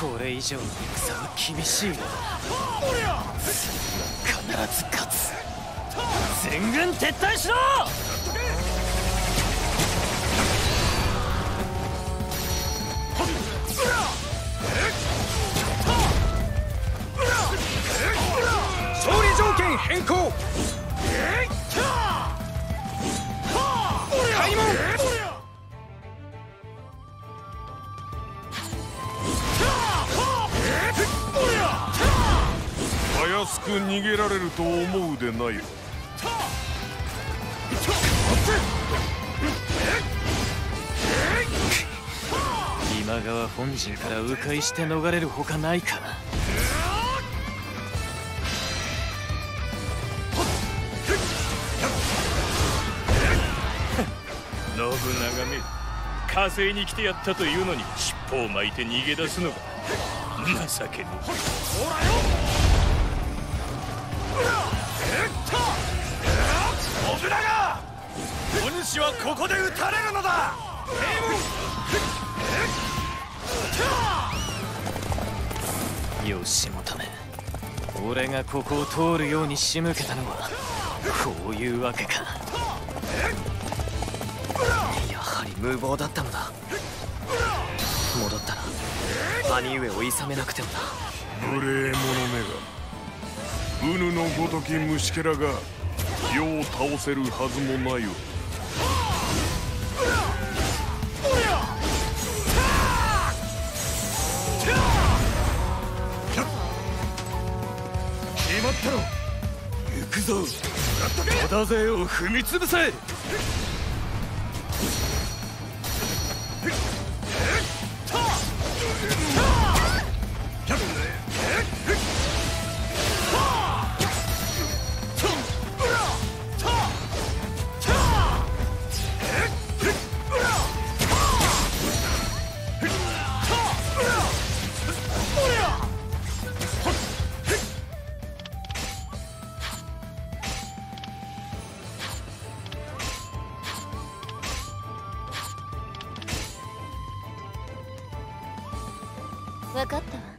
これ以上の戦は厳しいな必ず勝つ。全軍撤退しろ!く逃げられると思うでない今川本陣から迂回して逃れるほかないか信長め火星に来てやったというのに尻尾を巻いて逃げ出すのが情けね信お主はここで撃たれるのだ。義元め俺がここを通るように仕向けたのはこういうわけか。やはり無謀だったのだ。戻ったら兄上をいさめなくてもな。無礼者めがウヌのごとき虫けらが世を倒せるはずもない。わまったろ。行くぞ。織田勢を踏み潰せ分かったわ。